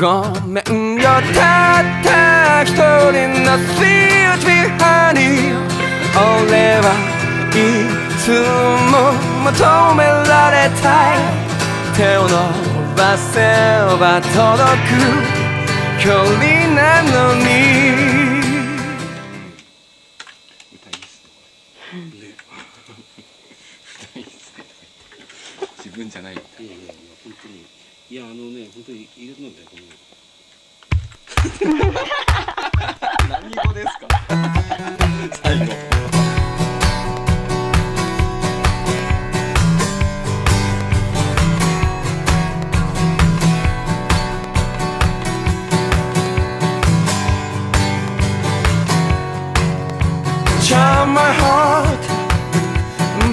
ごめんよたった一人の Sweet honey 俺はいつも求められたい。手を伸ばせば届く距離なのに。自分じゃない。いやいやいや本当にいやあのね本当にいるのでこの何語ですか最後 Charm my heart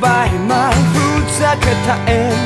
by my ふざけたエンドレス